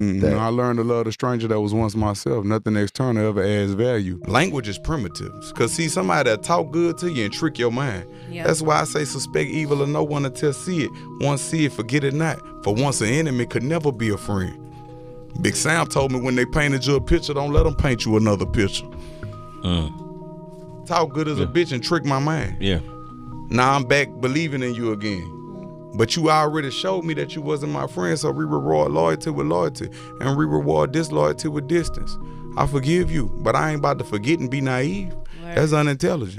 Mm, That- I learned to love the stranger that was once myself. Nothing external ever adds value. Language is primitive. Cause see, somebody that talk good to you and trick your mind. Yeah. That's why I say suspect evil of no one until see it. Once see it, forget it not. For once an enemy could never be a friend. Big Sam told me when they painted you a picture, don't let them paint you another picture. Talk good as a bitch and trick my mind. Yeah. Now I'm back believing in you again. But you already showed me that you wasn't my friend, so we reward loyalty with loyalty and we reward disloyalty with distance. I forgive you, but I ain't about to forget and be naive. That's unintelligent.